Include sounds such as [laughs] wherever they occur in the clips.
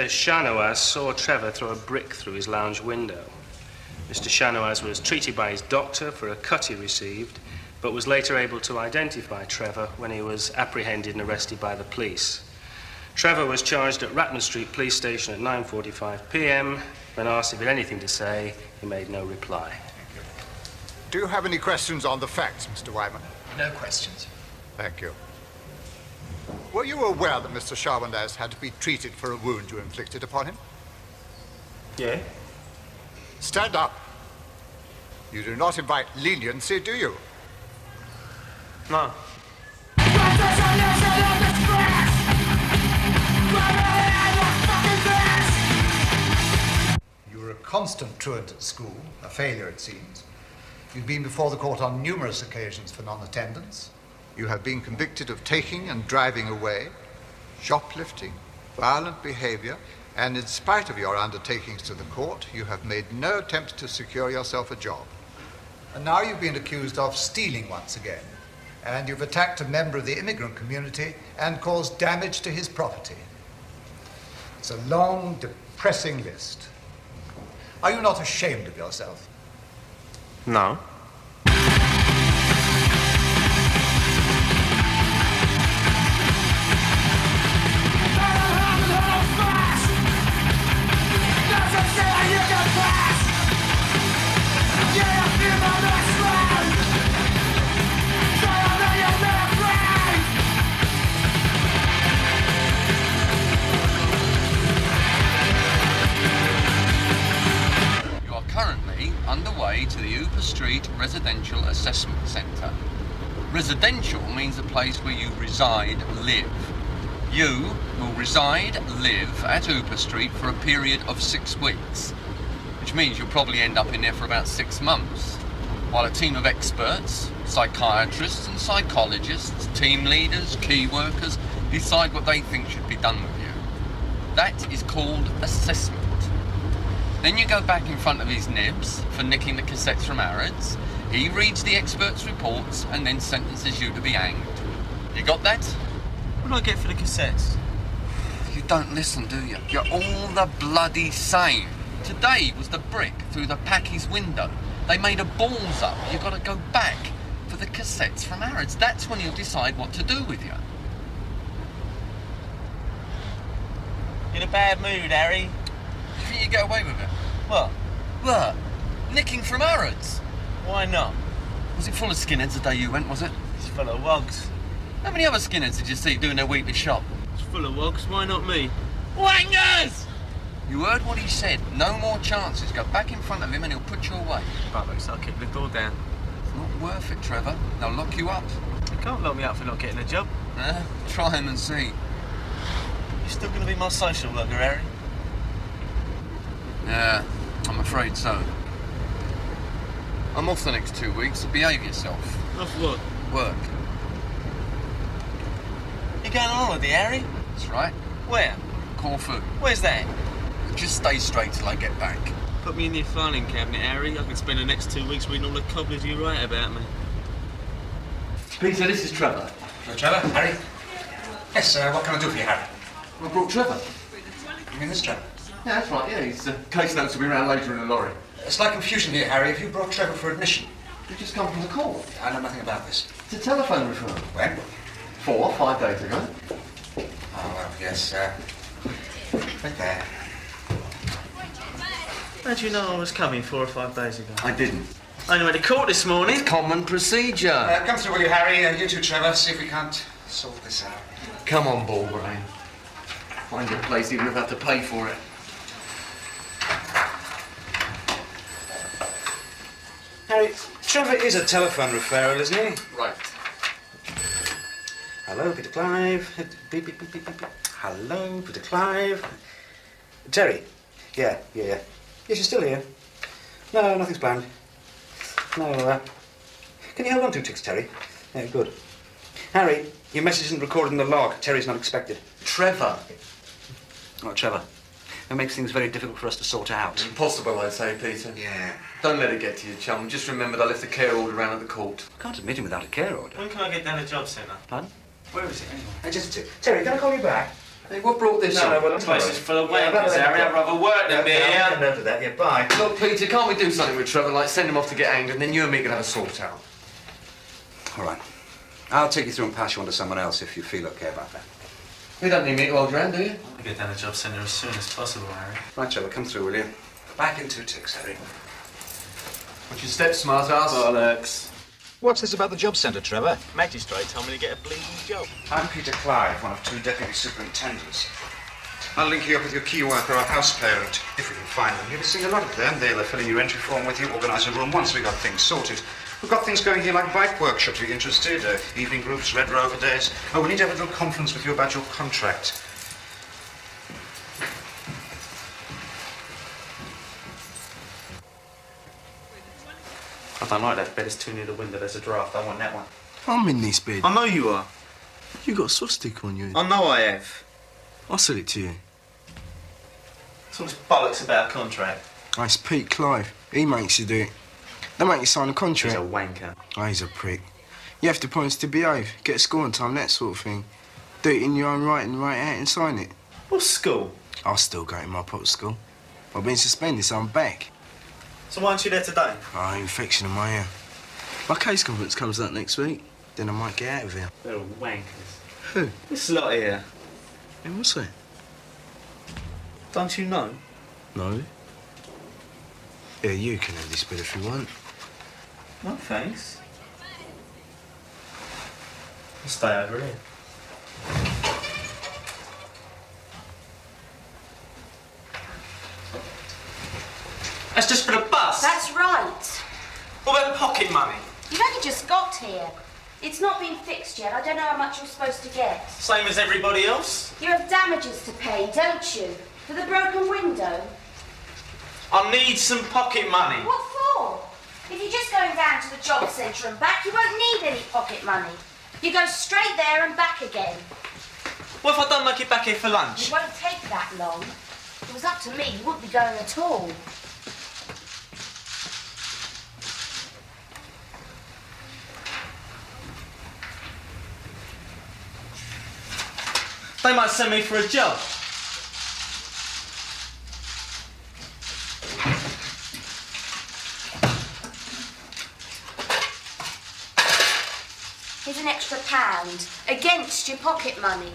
Mr. Shanoaz saw Trevor throw a brick through his lounge window. Mr. Shanoaz was treated by his doctor for a cut he received, but was later able to identify Trevor when he was apprehended and arrested by the police. Trevor was charged at Ratman Street Police Station at 9.45 p.m. When asked if he had anything to say, he made no reply. Do you have any questions on the facts, Mr. Wyman? No questions. Thank you. Were you aware that Mr. Shawandaz had to be treated for a wound you inflicted upon him? Yeah? Stand up. You do not invite leniency, do you? No. You were a constant truant at school, a failure it seems. You've been before the court on numerous occasions for non-attendance. You have been convicted of taking and driving away, shoplifting, violent behavior, and in spite of your undertakings to the court, you have made no attempt to secure yourself a job. And now you've been accused of stealing once again. And you've attacked a member of the immigrant community and caused damage to his property. It's a long, depressing list. Are you not ashamed of yourself? No. Residential means a place where you reside, live. You will reside, live at Upper Street for a period of six weeks, which means you'll probably end up in there for about six months, while a team of experts, psychiatrists and psychologists, team leaders, key workers, decide what they think should be done with you. That is called assessment. Then you go back in front of his nibs for nicking the cassettes from Harrods. He reads the experts' reports and then sentences you to be hanged. You got that? What do I get for the cassettes? You don't listen, do you? You're all the bloody same. Today was the brick through the Packy's window. They made a balls up. You've got to go back for the cassettes from Harrods. That's when you'll decide what to do with you. You're in a bad mood, Harry. Do you think you get away with it? What? What? Nicking from Harrods? Why not? Was it full of skinheads the day you went, was it? It's full of wogs. How many other skinheads did you see doing their weekly shop? It's full of wogs. Why not me? Wangers! You heard what he said. No more chances. Go back in front of him and he'll put you away. Bollocks, I'll kick the door down. It's not worth it, Trevor. They'll lock you up. They can't lock me up for not getting a job. Eh? Try him and see. You're still going to be my social worker, Harry? Yeah, I'm afraid so. I'm off the next two weeks. Behave yourself. Off what? Work. You going on holiday, Harry? That's right. Where? Corfu. Where's that? Just stay straight till I get back. Put me in your filing cabinet, Harry. I can spend the next two weeks reading all the cobblers you write about me. Peter, this is Trevor. Hello, Trevor. Harry? Yes, uh, what can I do for you, Harry? I brought Trevor. You mean this Trevor? Yeah, that's right, yeah. His uh, case notes will be around later in the lorry. A slight confusion here, Harry. Have you brought Trevor for admission? You just come from the court. I know nothing about this. It's a telephone referral. When? Four, or five days ago. Oh, well, yes, uh... Right there. How do you know I was coming four or five days ago? I didn't. I only went to court this morning. Common procedure. Uh, come through, will you, Harry? Uh, you too, Trevor. See if we can't sort this out. Come on, ball brain. Find your place even if I have to pay for it. Harry, Trevor is a telephone referral, isn't he? Right. Hello, Peter Clive. Beep, beep, beep. Hello, Peter Clive. Terry. Yeah, yeah, yeah. Yes, you're still here. No, nothing's planned. No, uh... Can you hold on two ticks, Terry? Yeah, good. Harry, your message isn't recorded in the log. Terry's not expected. Trevor. Oh, Trevor. It makes things very difficult for us to sort out. Impossible, I'd say, Peter. Yeah. Don't let it get to you, chum. Just remember I left the care order around at the court. I can't admit him without a care order. When can I get down to job centre? Pardon? Where is it anyway? Uh, just a tick. Terry, can I call you back? Hey, what brought this No, on? no, well, This place is full of Yeah, I've had wankers, enough Harry. I'd rather work than be Yeah, I've had here. enough of that. Yeah, bye. Look, Peter, can't we do something with Trevor, like send him off to get hanged, and then you and me can have a sort out? All right. I'll take you through and pass you on to someone else if you feel okay about that. We don't need me to hold your hand, do you? I'll get down the job centre as soon as possible, Harry. Right, Trevor, come through, will you? Back in two ticks, Harry. What's your step, smart ass? Bollocks. What's this about the job centre, Trevor? Magistrate told me to get a bleeding job. I'm Peter Clive, one of two deputy superintendents. I'll link you up with your key worker or house parent, if we can find them. You'll be seeing a lot of them. They'll fill in your entry form with you, organise a room once we've got things sorted. We've got things going here like bike workshops. Are you're interested? Uh, evening groups, Red Rover days. Oh, we need to have a little conference with you about your contract. I don't like that bed. It's too near the window. There's a draft. I want that one. I'm in this bed. I know you are. You got a swastika on you. I know I have. I'll sell it to you. What's all this bollocks about a contract? Oh, it's Pete Clive. He makes you do it. They make you sign a contract. He's contract. a wanker. Oh, he's a prick. You have to promise to behave, get a score on time, that sort of thing. Do it in your own right and write it out and sign it. What school? I'll still go to my pop school. I've been suspended, so I'm back. So why aren't you there today? Oh, infection in my ear. My case conference comes up next week. Then I might get out of here. They're all wankers. Who? This lot here. Hey, what's that? Don't you know? No. Yeah, you can have this bed if you want. No, thanks. I'll stay over here. That's just for the bus. That's right. What about pocket money? You've only just got here. It's not been fixed yet. I don't know how much you're supposed to get. Same as everybody else? You have damages to pay, don't you? For the broken window. I need some pocket money. What for? If you're just going down to the job centre and back, you won't need any pocket money. You go straight there and back again. What if I don't make it back here for lunch? It won't take that long. If it was up to me, you wouldn't be going at all. They might send me for a job. Here's an extra pound against your pocket money.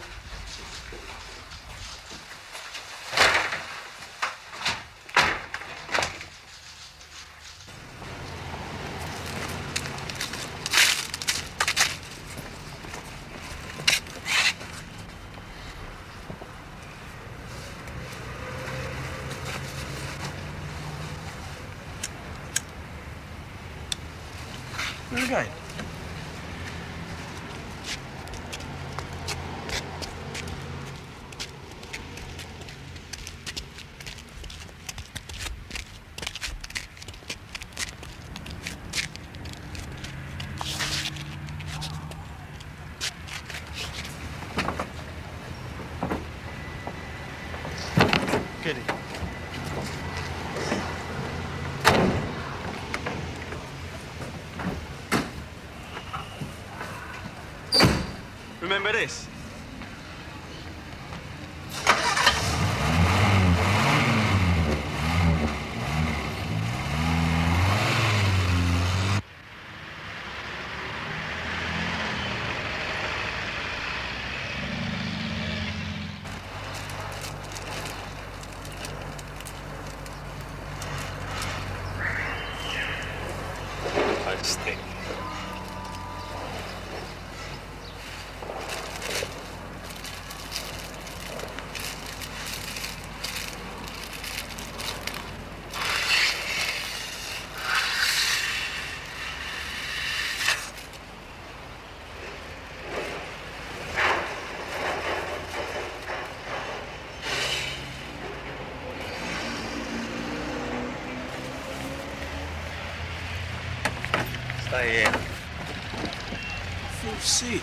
Remember this? I stink. Stay here. Feel sick.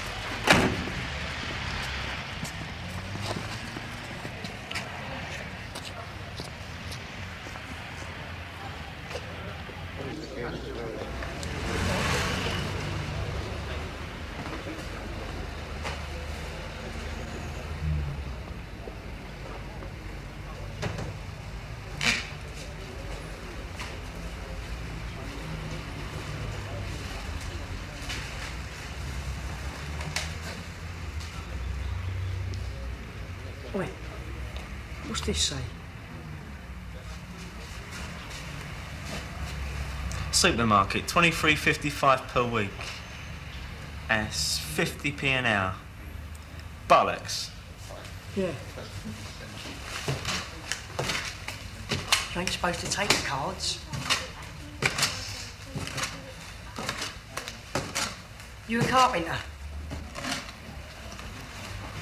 Wait. What's this say? Supermarket, twenty three fifty five per week. S fifty p an hour. Bollocks. Yeah. You ain't supposed to take the cards. You a carpenter?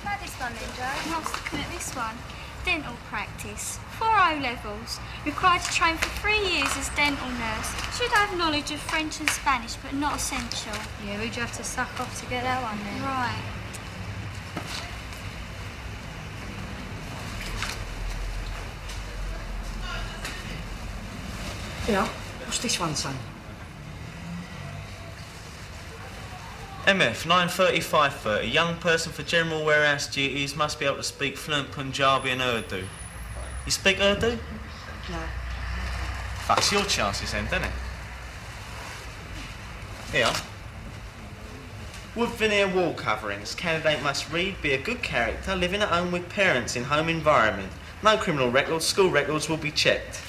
Try this one then, Joe. I'm not looking at this one. Dental practice. Four O levels. Required to train for three years as dental nurse. Should have knowledge of French and Spanish, but not essential. Yeah, who'd you have to suck off to get that one then? Right. Yeah. What's this one say? MF, 93530. Young person for general warehouse duties must be able to speak fluent Punjabi and Urdu. You speak Urdu? No. Fucks your chances then, doesn't it? Here. Wood veneer wall coverings. Candidate must read, be a good character, living at home with parents in home environment. No criminal records, school records will be checked.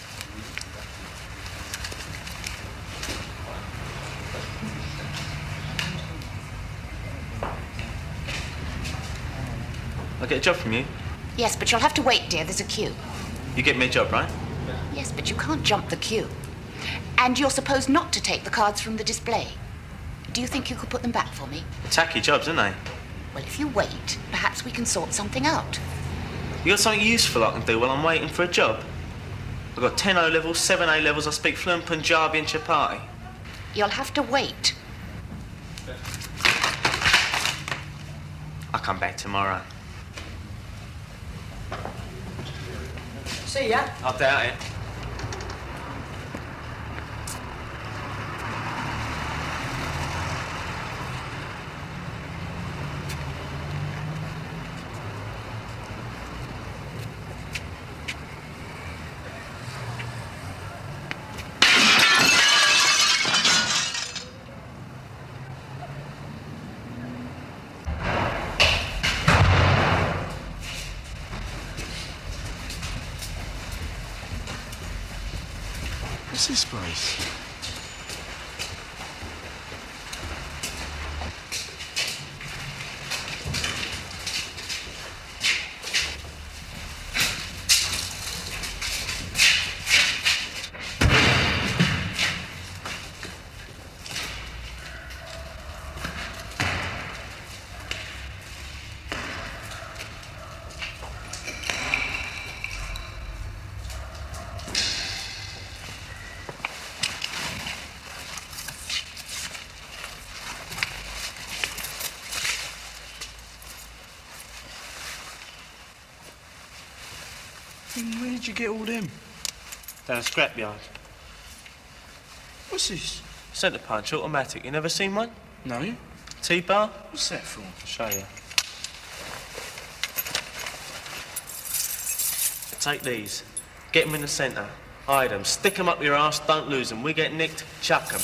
Get a job from you. Yes, but you'll have to wait, dear. There's a queue. You get me a job, right? Yes, but you can't jump the queue. And you're supposed not to take the cards from the display. Do you think you could put them back for me? Tacky jobs, aren't they? Well, if you wait, perhaps we can sort something out. You got something useful I can do while I'm waiting for a job? I've got 10 O levels, 7 A levels, I speak fluent Punjabi and Chapati. You'll have to wait. I'll come back tomorrow. See ya. I doubt it. Did you get all them? Down a scrapyard. What's this? Centre punch, automatic. You never seen one? No. T-bar? What's that for? show you. Take these. Get them in the centre. Hide them. Stick them up your ass. Don't lose them. We get nicked, chuck them.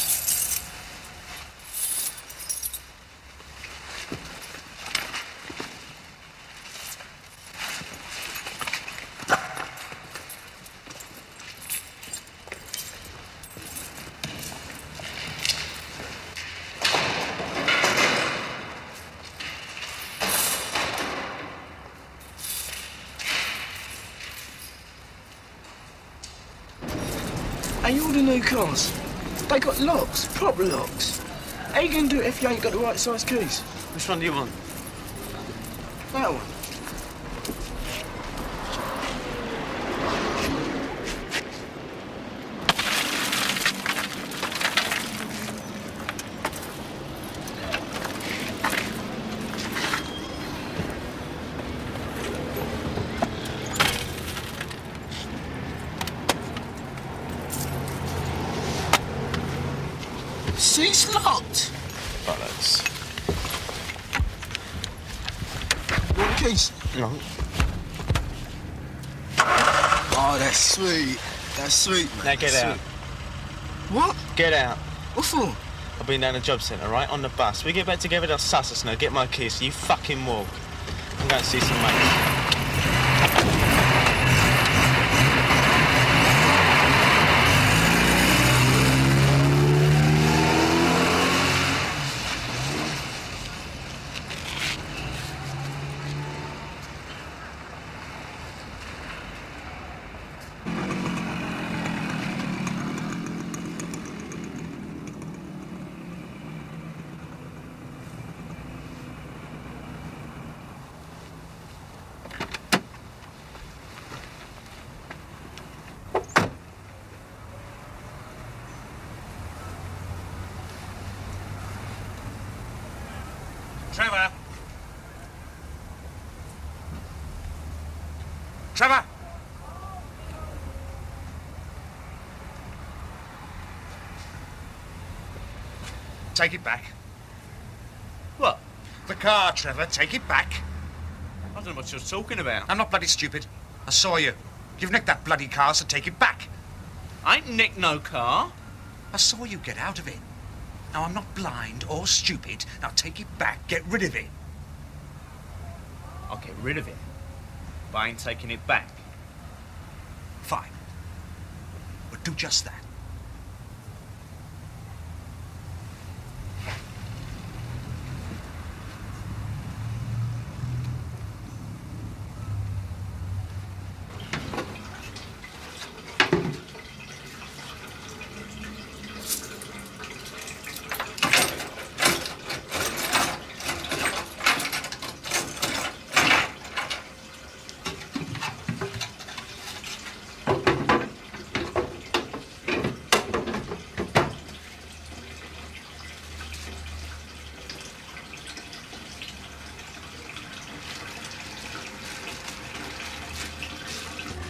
Hey, all the new cars, they got proper locks. How you gonna do it if you ain't got the right size keys? Which one do you want? That one. Seat's locked. Bollocks. Want the keys? No. Oh, that's sweet. That's sweet, man. Now get That's out. What? Get out. What for? I've been down the job centre, right? On the bus. We get back together, they'll suss us now. Get my keys. You fucking walk. I'm going to see some mates. Trevor! Take it back. What? The car, Trevor. Take it back. I don't know what you're talking about. I'm not bloody stupid. I saw you. You've nicked that bloody car, so take it back. I ain't nicked no car. I saw you get out of it. Now, I'm not blind or stupid. Now, take it back. Get rid of it. I'll get rid of it. But I ain't taking it back. Fine. But do just that.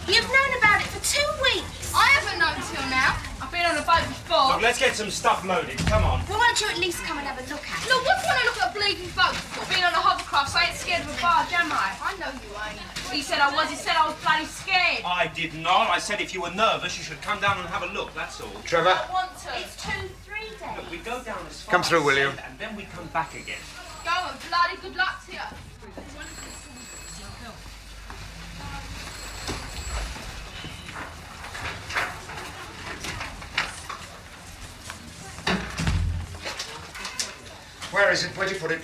You've known about it for two weeks. I haven't known till now. I've been on a boat before. Look, let's get some stuff loaded. Come on. Well, don't you at least come and have a look at it? Look, what's do you want to look at a bleeding boat for? Being on a hovercraft, I ain't scared of a barge, am I? I know you ain't. He said I was. He said I was bloody scared. I did not. I said if you were nervous, you should come down and have a look. That's all. Trevor. I want to. It's two, three days. Look, we go down as far Come through, as will you? And then we come back again. Go and bloody good luck to you. Where is it? Where'd you put it?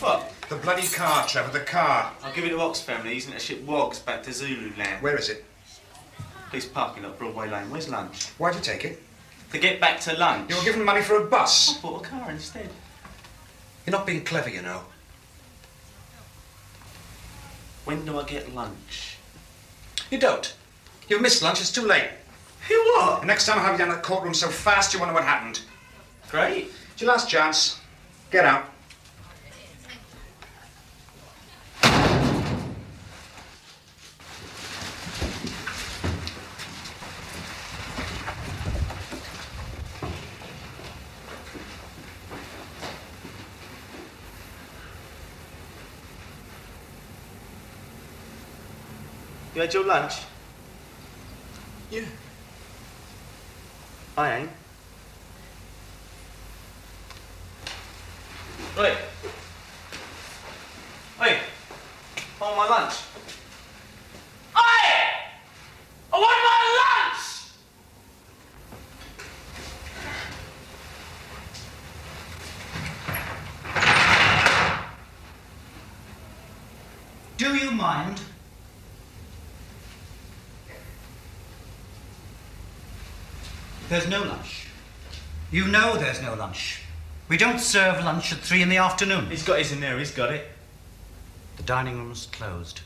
What? The bloody car, Trevor. The car. I'll give it to Ox family. He's in a ship Wogs back to Zululand. Where is it? Police parking lot, Broadway Lane. Where's lunch? Why'd you take it? To get back to lunch. You were given money for a bus. I bought a car instead. You're not being clever, you know. When do I get lunch? You don't. You've missed lunch. It's too late. You what? Next time I'll have you down that courtroom so fast you wonder what happened. Great. It's your last chance. Get out. You had your lunch? Yeah. I ain't. Wait. Wait. I my lunch. Oi! I want my lunch! Do you mind? There's no lunch. You know there's no lunch. We don't serve lunch at three in the afternoon. He's got his in there, he's got it. The dining room's closed.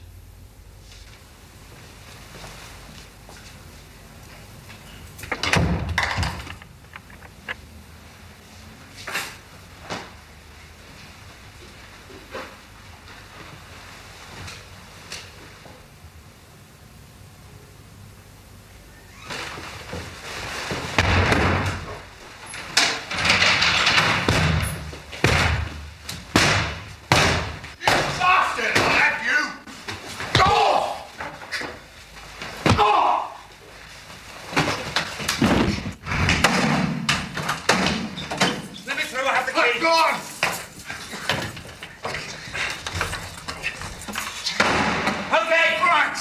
Bastard! I'll have you! Go! Go! Let me through, I have the key. Go on! Okay, right.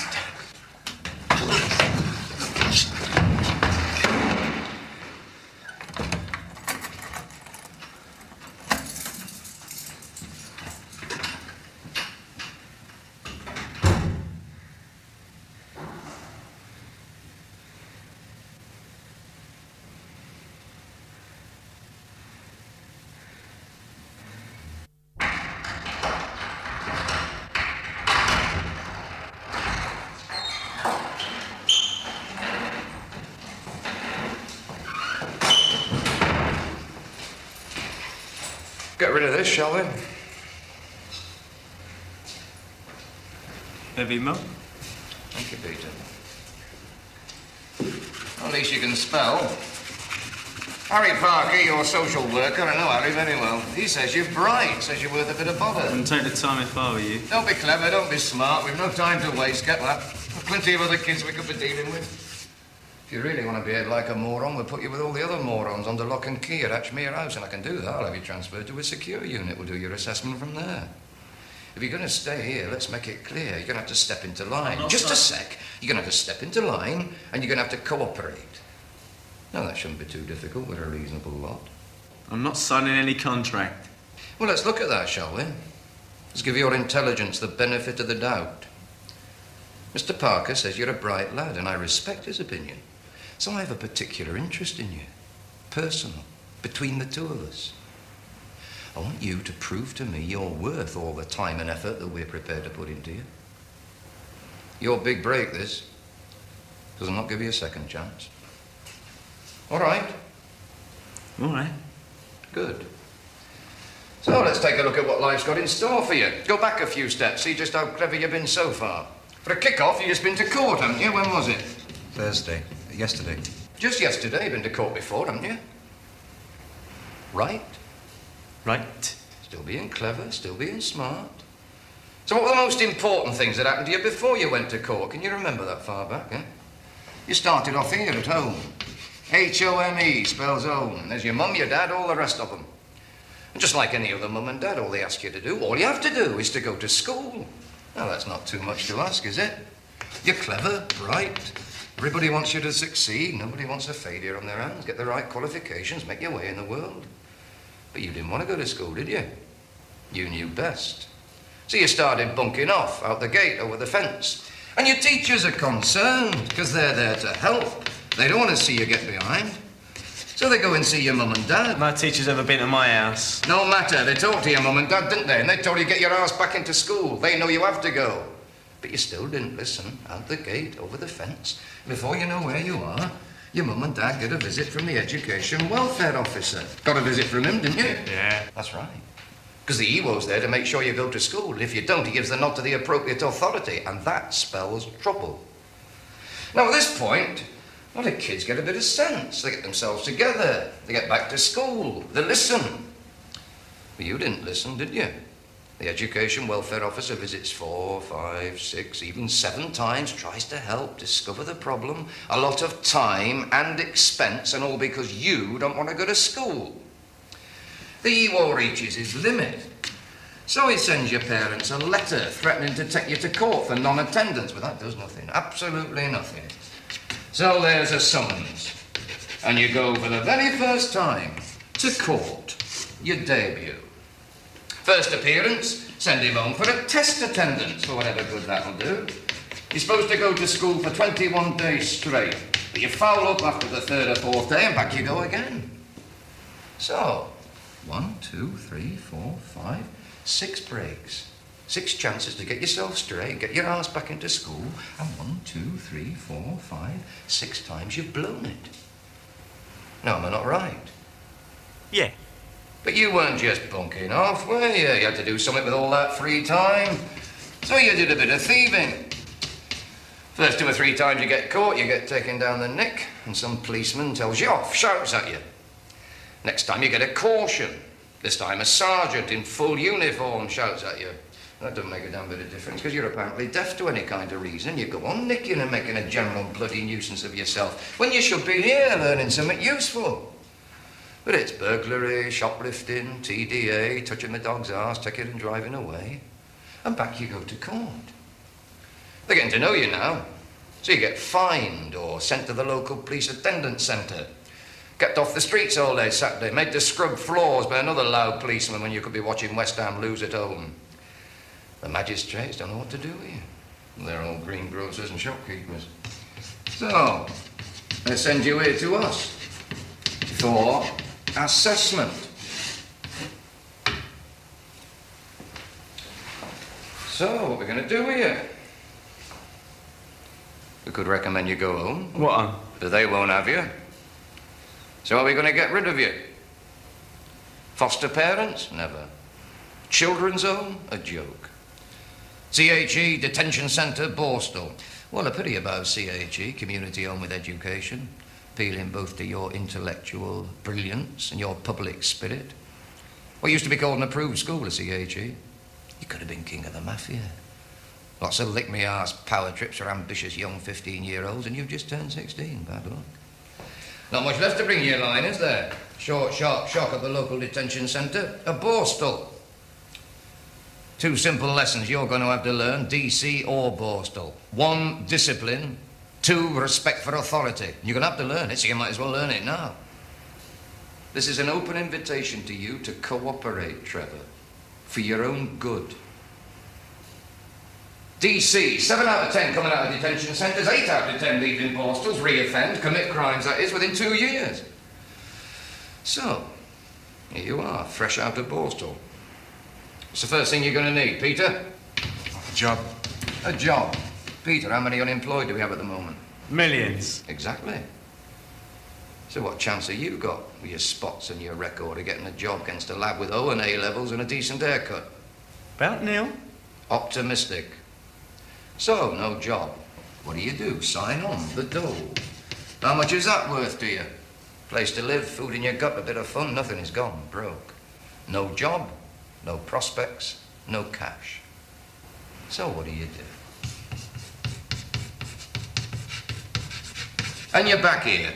Get rid of this, shall we? Heavy milk? Thank you, Peter. At least you can spell. Harry Parker, your social worker, I know Harry very well. He says you're bright, says you're worth a bit of bother. Wouldn't take the time if I were you. Don't be clever, don't be smart. We've no time to waste. Get that. Plenty of other kids we could be dealing with. If you really want to behave like a moron, we'll put you with all the other morons under lock and key at Atchmere House, and I can do that. I'll have you transferred to a secure unit. We'll do your assessment from there. If you're going to stay here, let's make it clear. You're going to have to step into line. not Just a sec. You're going to have to step into line, and you're going to have to cooperate. Now, that shouldn't be too difficult. We're a reasonable lot. I'm not signing any contract. Well, let's look at that, shall we? Let's give your intelligence the benefit of the doubt. Mr. Parker says you're a bright lad, and I respect his opinion. So I have a particular interest in you. Personal. Between the two of us. I want you to prove to me you're worth all the time and effort that we're prepared to put into you. Your big break, this. Does not give you a second chance. All right. All right. Good. So let's take a look at what life's got in store for you. Go back a few steps, see just how clever you've been so far. For a kick-off, you've just been to court, haven't you? When was it? Thursday. Yesterday. Just yesterday. You've been to court before, haven't you? Right? Right. Still being clever, still being smart. So what were the most important things that happened to you before you went to court? Can you remember that far back, eh? You started off here at home. H-O-M-E spells home. There's your mum, your dad, all the rest of them. And just like any other mum and dad, all they ask you to do, all you have to do is to go to school. Now, that's not too much to ask, is it? You're clever, bright. Everybody wants you to succeed. Nobody wants a failure on their hands. Get the right qualifications, make your way in the world. But you didn't want to go to school, did you? You knew best. So you started bunking off out the gate over the fence. And your teachers are concerned because they're there to help. They don't want to see you get behind. So they go and see your mum and dad. My teacher's ever been to my house. No matter. They talked to your mum and dad, didn't they? And they told you to get your ass back into school. They know you have to go. But you still didn't listen. Out the gate, over the fence. Before you know where you are, your mum and dad get a visit from the education welfare officer. Got a visit from him, didn't you? Yeah. That's right. Because the EWO's there to make sure you go to school. If you don't, he gives the nod to the appropriate authority, and that spells trouble. Now, at this point, a lot of kids get a bit of sense. They get themselves together. They get back to school. They listen. But you didn't listen, did you? The education welfare officer visits four, five, six, even seven times, tries to help discover the problem. A lot of time and expense, and all because you don't want to go to school. The EWO reaches his limit. So he sends your parents a letter threatening to take you to court for non-attendance, but that does nothing, absolutely nothing. So there's a summons, and you go for the very first time to court, your debut. First appearance, send him home for a test attendance, for whatever good that'll do. You're supposed to go to school for 21 days straight, but you foul up after the third or fourth day, and back you go again. So, one, two, three, four, five, six breaks. Six chances to get yourself straight, get your ass back into school, and one, two, three, four, five, six times you've blown it. No, am I not right? Yeah. But you weren't just bunking off, were you? You had to do something with all that free time. So you did a bit of thieving. First two or three times you get caught, you get taken down the neck, and some policeman tells you off, shouts at you. Next time you get a caution. This time a sergeant in full uniform shouts at you. That doesn't make a damn bit of difference because you're apparently deaf to any kind of reason. You go on nicking and making a general bloody nuisance of yourself when you should be here learning something useful. But it's burglary, shoplifting, TDA, touching the dog's arse, taking and driving away. And back you go to court. They're getting to know you now. So you get fined or sent to the local police attendance centre. Kept off the streets all day Saturday, made to scrub floors by another loud policeman when you could be watching West Ham lose at home. The magistrates don't know what to do with you. They're all greengrocers and shopkeepers. So, they send you here to us for assessment. So, what are we're going to do with you? We could recommend you go home. What? um, But they won't have you. So are we going to get rid of you? Foster parents? Never. Children's home? A joke. CHE Detention Centre, Borstal. Well, a pity about CHE, Community Home with Education, appealing both to your intellectual brilliance and your public spirit. What used to be called an approved school at CHE. You could have been king of the mafia. Lots of lick me arse power trips for ambitious young 15 year olds, and you've just turned 16. Bad luck. Not much left to bring you in line, is there? Short, sharp shock at the local detention centre. A Borstal. Two simple lessons you're going to have to learn DC or Borstal. One, discipline. Two, respect for authority. You're going to have to learn it, so you might as well learn it now. This is an open invitation to you to cooperate, Trevor, for your own good. DC, 7 out of 10 coming out of detention centres, 8 out of 10 leaving Borstals, re-offend, commit crimes, that is, within two years. So, here you are, fresh out of Borstal. What's the first thing you're going to need, Peter? A job. A job. Peter, how many unemployed do we have at the moment? Millions. Exactly. So what chance have you got with your spots and your record of getting a job against a lad with O and A levels and a decent haircut? About nil. Optimistic. So, no job. What do you do? Sign on, the dole. How much is that worth to you? Place to live, food in your gut, a bit of fun, nothing is gone, broke. No job, no prospects, no cash. So what do you do? And you're back here.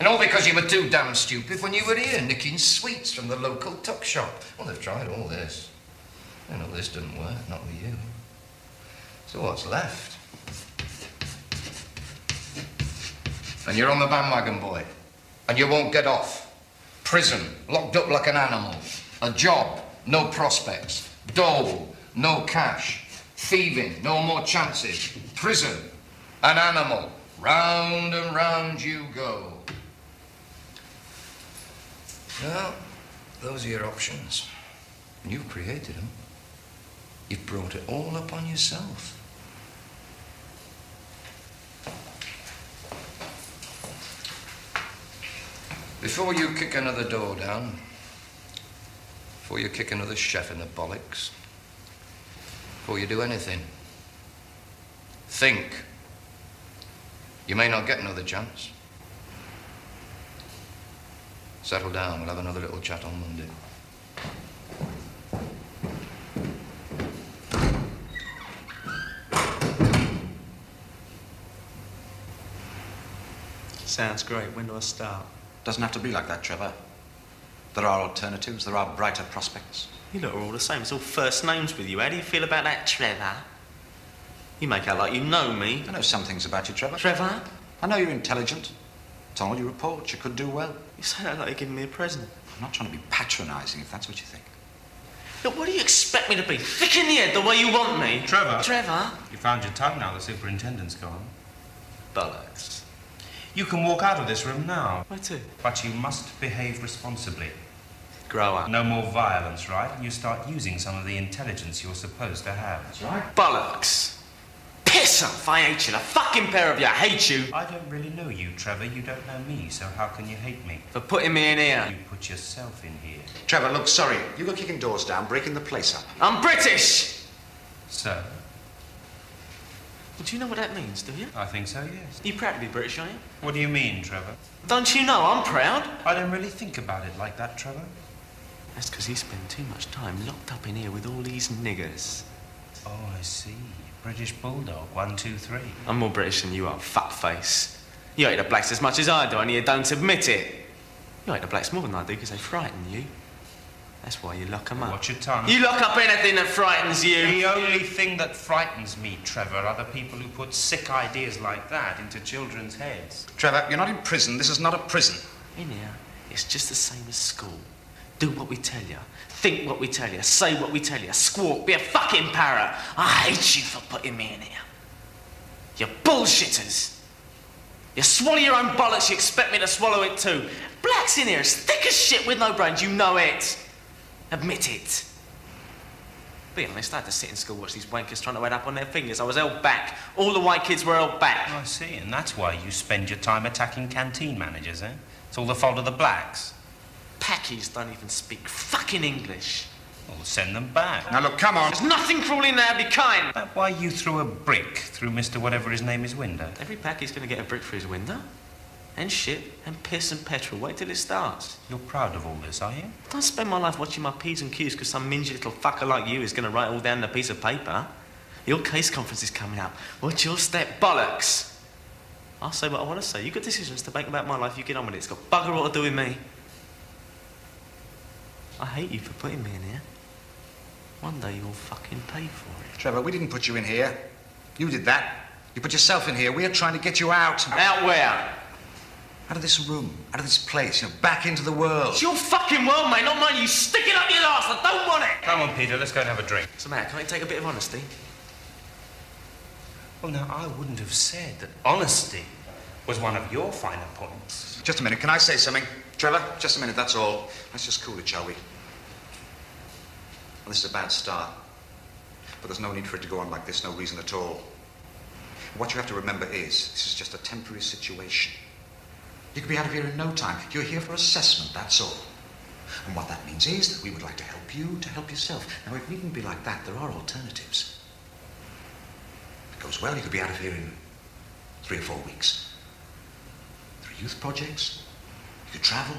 And all because you were too damn stupid when you were here, nicking sweets from the local tuck shop. Well, they've tried all this. And all this didn't work, not with you. So what's left? And you're on the bandwagon, boy. And you won't get off. Prison, locked up like an animal. A job, no prospects. Dole, no cash. Thieving, no more chances. Prison, an animal. Round and round you go. Well, those are your options. You've created them. You've brought it all upon yourself. Before you kick another door down, before you kick another chef in the bollocks, before you do anything, think. You may not get another chance. Settle down. We'll have another little chat on Monday. Sounds great. When do I start? Doesn't have to be like that, Trevor. There are alternatives, there are brighter prospects. You lot are all the same. It's all first names with you. How do you feel about that, Trevor? You make out like you know me. I know some things about you, Trevor. Trevor? I know you're intelligent. It's on all your reports. You could do well. You say that like you're giving me a present. I'm not trying to be patronising, if that's what you think. Look, what do you expect me to be? Thick in the head the way you want me? Trevor. Trevor? You found your tongue now the superintendent's gone. Bollocks. You can walk out of this room now. Where to? But you must behave responsibly. Grow up. No more violence, right? You start using some of the intelligence you're supposed to have. That's right. Bollocks. Piss off. I hate you. The fucking pair of you. I hate you. I don't really know you, Trevor. You don't know me, so how can you hate me? For putting me in here. You put yourself in here. Trevor, look, sorry. You go kicking doors down, breaking the place up. I'm British. So? Well, do you know what that means, do you? I think so, yes. You proud to be British, aren't you? What do you mean, Trevor? Don't you know I'm proud? I don't really think about it like that, Trevor. That's because you spend too much time locked up in here with all these niggers. Oh, I see. British Bulldog, one, two, three. I'm more British than you are, fat fuckface. You hate the blacks as much as I do, and you don't admit it. You hate the blacks more than I do because they frighten you. That's why you lock 'em up. Watch your tongue. You lock up anything that frightens you. The only thing that frightens me, Trevor, are the people who put sick ideas like that into children's heads. Trevor, you're not in prison. This is not a prison. In here, it's just the same as school. Do what we tell you. Think what we tell you. Say what we tell you. Squawk. Be a fucking parrot. I hate you for putting me in here. You bullshitters. You swallow your own bollocks, you expect me to swallow it too. Blacks in here, as thick as shit with no brains, you know it. Admit it. Be honest, I had to sit in school watch these wankers trying to head up on their fingers. I was held back. All the white kids were held back. I see, and that's why you spend your time attacking canteen managers, eh? It's all the fault of the blacks. Packies don't even speak fucking English. Well, send them back. Now, look, come on. There's nothing crawling there, be kind. That why you threw a brick through Mr. Whatever his name is window? Every packie's gonna get a brick through his window. And shit, and piss and petrol. Wait till it starts. You're proud of all this, are you? Don't spend my life watching my P's and Q's because some mingy little fucker like you is gonna write all down on a piece of paper. Your case conference is coming up. What's your step? Bollocks! I'll say what I want to say. You've got decisions to make about my life. You get on with it. It's got bugger all to do with me. I hate you for putting me in here. One day you'll fucking pay for it. Trevor, we didn't put you in here. You did that. You put yourself in here. We're trying to get you out. Out where? Out of this room, out of this place, you know, back into the world. It's your fucking world, mate, not mine. You stick it up your arse. I don't want it. Come on, Peter, let's go and have a drink. So, Matt, can I take a bit of honesty? Well, now, I wouldn't have said that honesty was one of your finer points. Just a minute. Can I say something? Trevor, just a minute, that's all. Let's just cool it, shall we? Well, this is a bad start. But there's no need for it to go on like this, no reason at all. What you have to remember is, this is just a temporary situation. You could be out of here in no time. You're here for assessment, that's all. And what that means is that we would like to help you to help yourself. Now, if it needn't be like that. There are alternatives. If it goes well, you could be out of here in three or four weeks. Through youth projects. You could travel.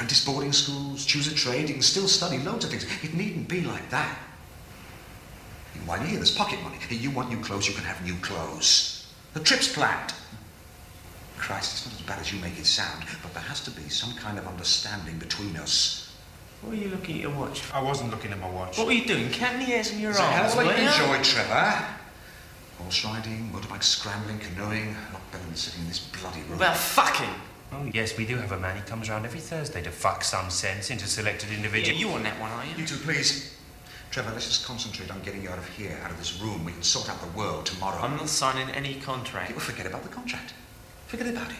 Apprentice boarding schools, choose a trade. You can still study loads of things. It needn't be like that. And while you're here, there's pocket money. If you want new clothes, you can have new clothes. The trip's planned. Christ, it's not as bad as you make it sound, but there has to be some kind of understanding between us. What are you looking at your watch? I wasn't looking at my watch. What were you doing? Counting the hairs in your It's a hell arms? of a way were you? enjoy, Trevor. Horse riding, motorbike scrambling, canoeing. Not better than sitting in this bloody room. Well, fucking. Oh, yes, we do have a man. He comes round every Thursday to fuck some sense into selected individuals. Yeah, you on that one, are you? You two, please. Trevor, let's just concentrate on getting you out of here, out of this room. We can sort out the world tomorrow. I'm not signing any contract. People forget about the contract. Forget about it.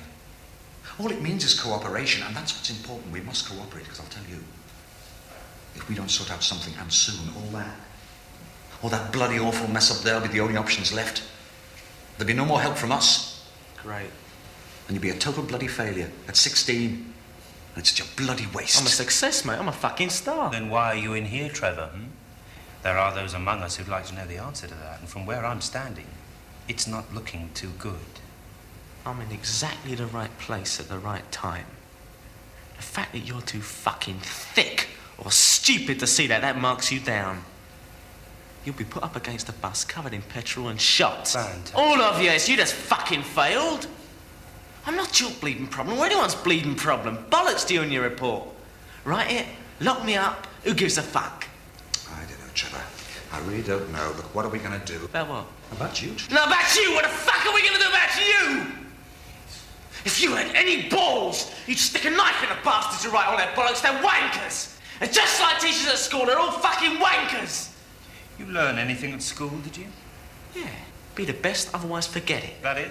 All it means is cooperation, and that's what's important. We must cooperate, because I'll tell you, if we don't sort out something, and soon, all that, all that bloody awful mess up there will be the only options left. There'll be no more help from us, Great. And you'd be a total bloody failure at 16. And it's such a bloody waste. I'm a success, mate. I'm a fucking star. Then why are you in here, Trevor? Hmm? There are those among us who'd like to know the answer to that, and from where I'm standing, it's not looking too good. I'm in exactly the right place at the right time. The fact that you're too fucking thick or stupid to see that, that marks you down. You'll be put up against a bus covered in petrol and shot. Fantastic. All of you, you just fucking failed. I'm not your bleeding problem or anyone's bleeding problem. Bollocks to you in your report. Write it, lock me up, who gives a fuck? I don't know, Trevor. I really don't know. Look, what are we going to do? About what? About you. No, about you! What the fuck are we gonna do about you? If you had any balls, you'd stick a knife in the bastards who write all that bollocks. They're wankers. And just like teachers at school, they're all fucking wankers. You learn anything at school, did you? Yeah. Be the best, otherwise forget it. That it?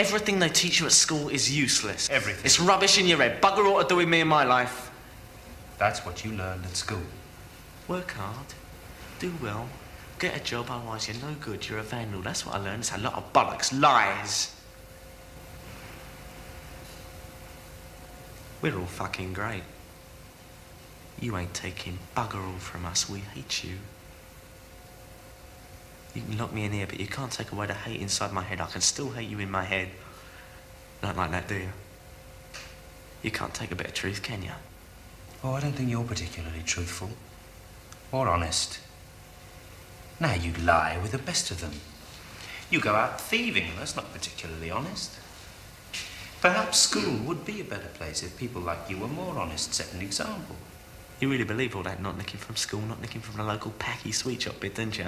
Everything they teach you at school is useless. Everything. It's rubbish in your head. Bugger all to do with me and my life. That's what you learned at school. Work hard, do well, get a job, otherwise you're no good. You're a vandal. That's what I learned. It's a lot of bollocks, lies. We're all fucking great. You ain't taking bugger all from us. We hate you. You can lock me in here, but you can't take away the hate inside my head. I can still hate you in my head. Don't like that, do you? You can't take a bit of truth, can you? Oh, I don't think you're particularly truthful. Or honest. Now you lie with the best of them. You go out thieving. That's not particularly honest. Perhaps school would be a better place if people like you were more honest, set an example. You really believe all that not nicking from school, not nicking from the local packy sweet shop bit, don't you?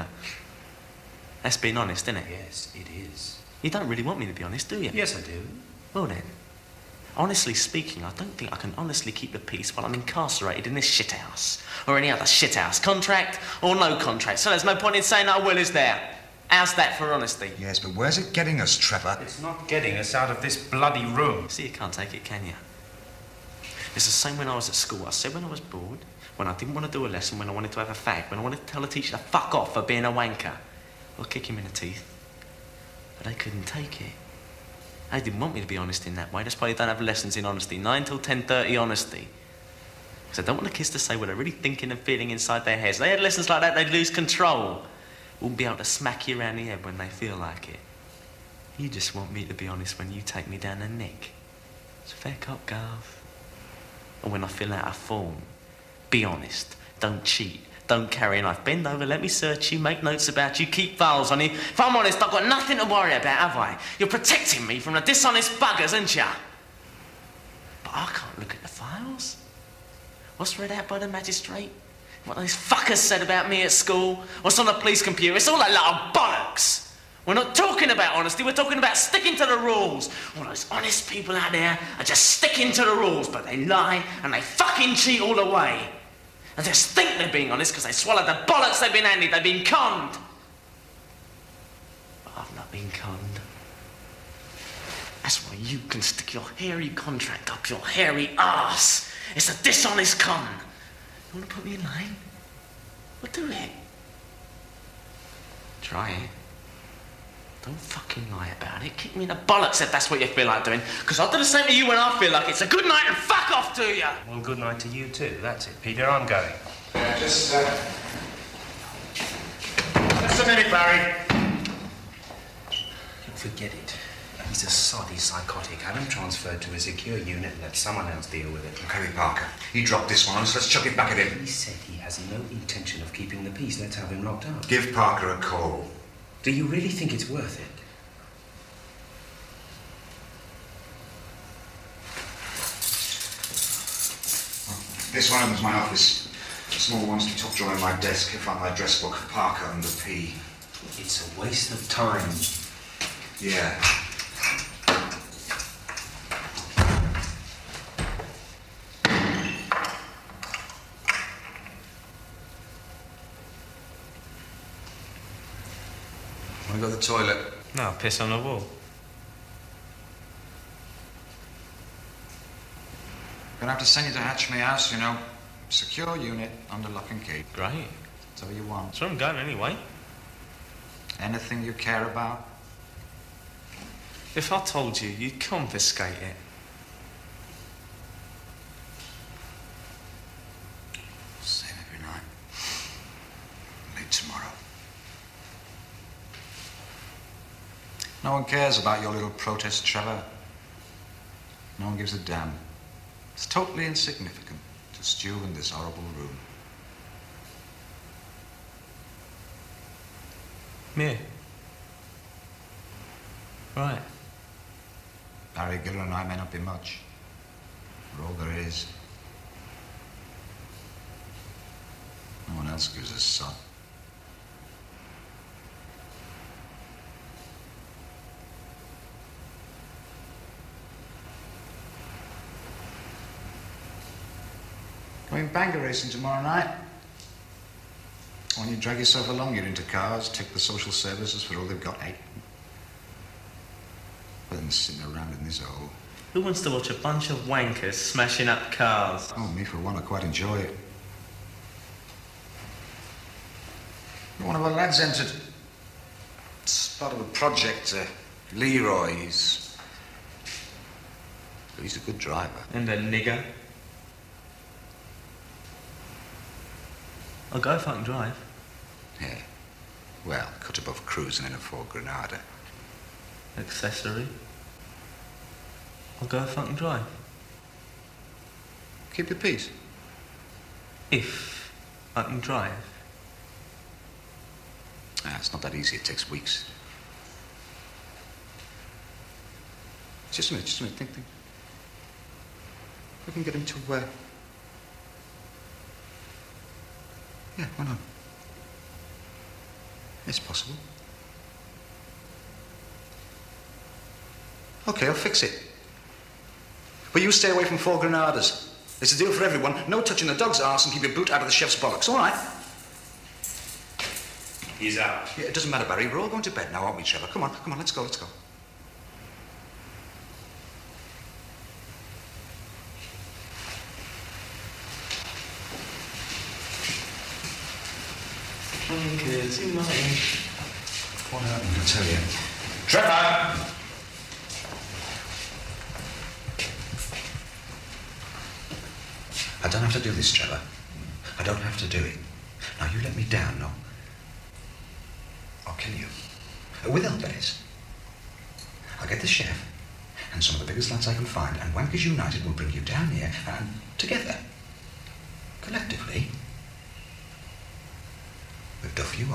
That's being honest, isn't it? Yes, it is. You don't really want me to be honest, do you? Yes, I do. Well then, honestly speaking, I don't think I can honestly keep the peace while I'm incarcerated in this shithouse. Or any other shithouse. Contract or no contract. So there's no point in saying oh, I will, is there? How's that for honesty? Yes, but where's it getting us, Trevor? It's not getting us out of this bloody room. See, you can't take it, can you? It's the same when I was at school. I said when I was bored, when I didn't want to do a lesson, when I wanted to have a fag, when I wanted to tell a teacher to fuck off for being a wanker, or kick him in the teeth. But they couldn't take it. They didn't want me to be honest in that way. That's why they don't have lessons in honesty. 9 till 10.30 honesty. Because I don't want the kids to say what they're really thinking and feeling inside their heads. They had lessons like that, they'd lose control. Wouldn't be able to smack you around the head when they feel like it. You just want me to be honest when you take me down the neck. It's a fair cop, Garth. And when I feel out of form, be honest. Don't cheat. Don't carry a knife. Bend over, let me search you, make notes about you, keep files on you. If I'm honest, I've got nothing to worry about, have I? You're protecting me from the dishonest buggers, aren't you? But I can't look at the files. What's read out by the magistrate? What those fuckers said about me at school? What's on the police computer? It's all a lot of bollocks. We're not talking about honesty, we're talking about sticking to the rules. All those honest people out there are just sticking to the rules, but they lie and they fucking cheat all the way. And just think they're being honest because they swallowed the bollocks they've been handed, they've been conned. But I've not been conned. That's why you can stick your hairy contract up your hairy ass. It's a dishonest con. You want to put me in line? Well, do it. Try it. Don't fucking lie about it. Kick me in the bollocks if that's what you feel like doing. Because I'll do the same to you when I feel like it's a good night and fuck off to you. Well, good night to you too. That's it, Peter. I'm going. Yeah, just, uh... Just a minute, Barry. Forget it. He's a soddy psychotic. Have him transferred to a secure unit and let someone else deal with it. Okay, Parker. He dropped this one so. Let's chuck it back at him. He said he has no intention of keeping the peace. Let's have him locked up. Give Parker a call. Do you really think it's worth it? This one opens my office. The small one's the top drawer in my desk. If I found my address book. Parker under P. It's a waste of time. Yeah. Toilet. No, I'll piss on the wall. Gonna have to send you to Hatchme House, you know. Secure unit under lock and key. Great. That's all you want. That's where I'm going anyway. Anything you care about? If I told you, you'd confiscate it. Same every night. Late tomorrow. No one cares about your little protest, Trevor. No one gives a damn. It's totally insignificant to stew in this horrible room. Me. Right. Barry Giller and I may not be much. We're all there is. No one else gives a sod. Banger racing tomorrow night. Why don't you drag yourself along, you're into cars, take the social services for all they've got, eh? Better than sitting around in this hole. Who wants to watch a bunch of wankers smashing up cars? Oh, me for one, I quite enjoy it. One of our lads entered. It's part of a project, uh, Leroy. He's... He's a good driver. And a nigger. I'll go if I can drive. Yeah. Well, cut above cruising in a Ford Granada. Accessory. I'll go if I can drive. Keep your peace. If I can drive. Ah, it's not that easy. It takes weeks. Just a minute, just a minute. Think, think. We can get him to where? Yeah, why not? It's possible. Okay, I'll fix it. But you stay away from Ford Granadas. It's a deal for everyone. No touching the dog's arse and keep your boot out of the chef's bollocks, all right? He's out. Yeah, it doesn't matter, Barry. We're all going to bed now, aren't we, Trevor? Come on, come on, let's go, let's go. What happened? I'll tell you. Trevor! I don't have to do this, Trevor. I don't have to do it. Now, you let me down, no? I'll kill you. With is. I'll get the chef and some of the biggest lads I can find, and Wankers United will bring you down here, and together, collectively, duff you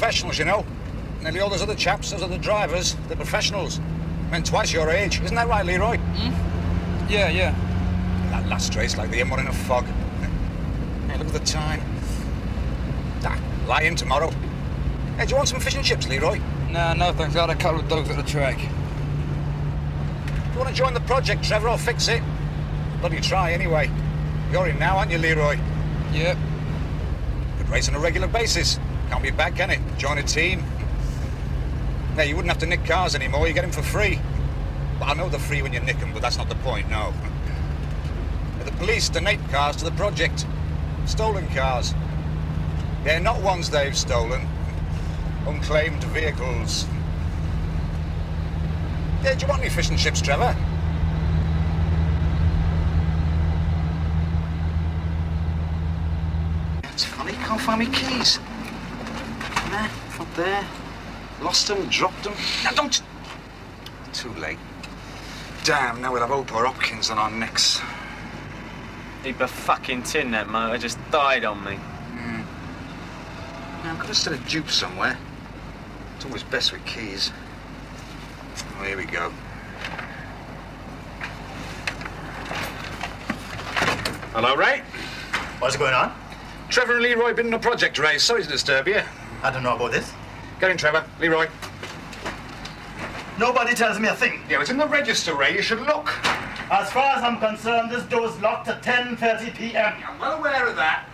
professionals, you know. Nearly all those other chaps, those are the drivers, they're professionals. Men twice your age. Isn't that right, Leroy? Hmm? Yeah, yeah. That last race like the M1 in a fog. Hey, look at the time. Ah, lie in tomorrow. Hey, do you want some fish and chips, Leroy? No, no, thanks. I had a couple of dogs at the track. If you want to join the project, Trevor, I'll fix it. Bloody try, anyway. You're in now, aren't you, Leroy? Yep. Could race on a regular basis. Can't be bad, can it? Join a team. Now, you wouldn't have to nick cars anymore. You get them for free. Well, I know they're free when you nick them, but that's not the point, no. The police donate cars to the project. Stolen cars. They're not ones they've stolen. Unclaimed vehicles. Yeah, do you want any fish and chips, Trevor? That's funny, can't find my keys. Nah, not there. Lost them, dropped them. Now don't. Too late. Damn, now we'll have Opa Hopkins on our necks. Heap of fucking tin, that motor just died on me. Hmm. Now, I've got to still a dupe somewhere. It's always best with keys. Oh, here we go. Hello, Ray. What's going on? Trevor and Leroy been in a project race. Sorry to disturb you. I don't know about this. Get in, Trevor. Leroy. Nobody tells me a thing. Yeah, it's in the register, Ray. You should look. As far as I'm concerned, this door's locked at 10.30 p.m. I'm well aware of that.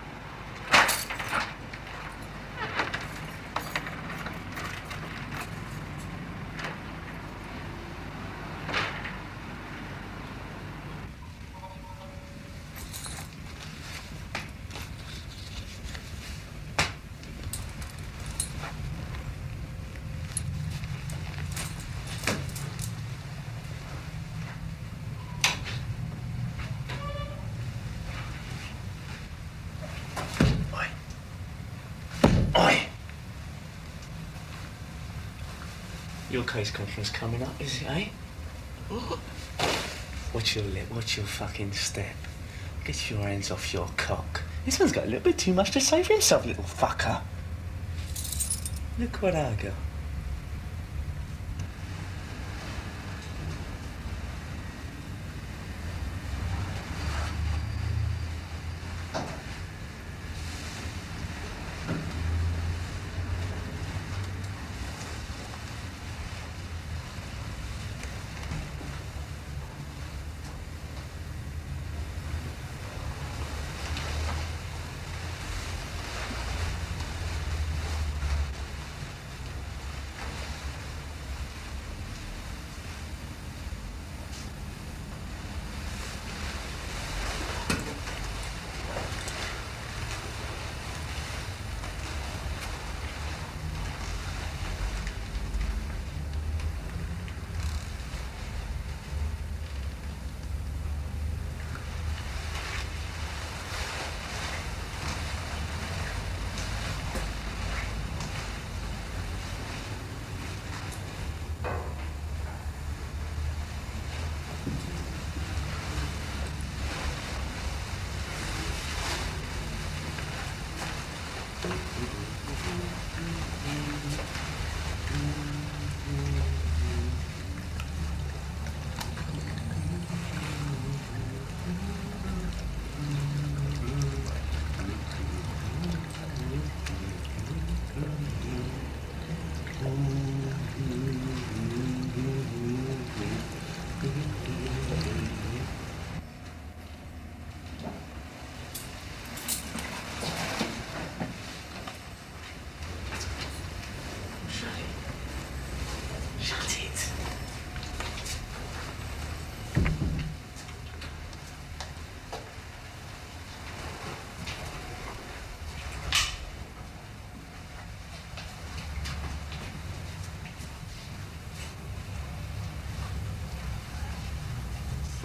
Case conference coming up, is it, eh? Watch your lip, watch your fucking step. Get your hands off your cock. This one's got a little bit too much to say for himself, little fucker. Look what I got.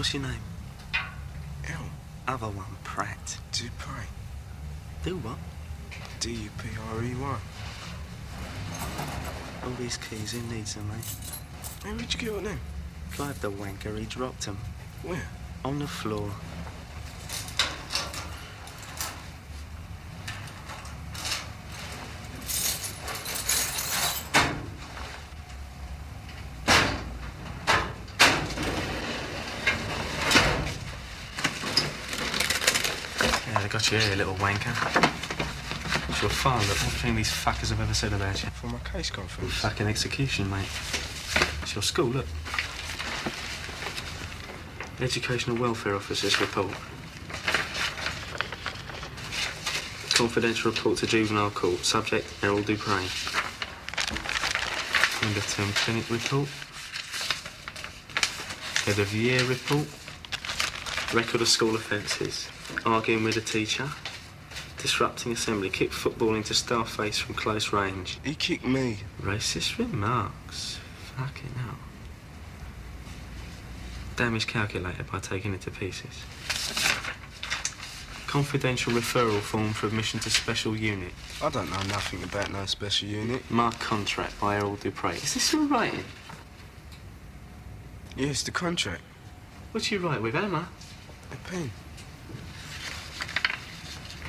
What's your name? L. Other one, Pratt. Dupre. Do what? D-U-P-R-E-Y. All these keys, who needs them, mate? Hey, where'd you get them? Clive the wanker, he dropped them. Where? On the floor. Yeah, they got you little wanker. It's your father. Everything these fuckers have ever said about you. For my case conference. Fucking execution, mate. It's your school, look. Educational Welfare Officer's report. Confidential report to Juvenile Court. Subject, Errol Dupre. End of term clinic report. Head of year report. Record of school offences. Arguing with a teacher. Disrupting assembly. Kick football into staff face from close range. He kicked me. Racist remarks. Fucking hell. Damage calculated by taking it to pieces. Confidential referral form for admission to special unit. I don't know nothing about no special unit. Mark contract by Errol Dupre. Is this your writing? Yes, the contract. What do you write with, Emma? A pen.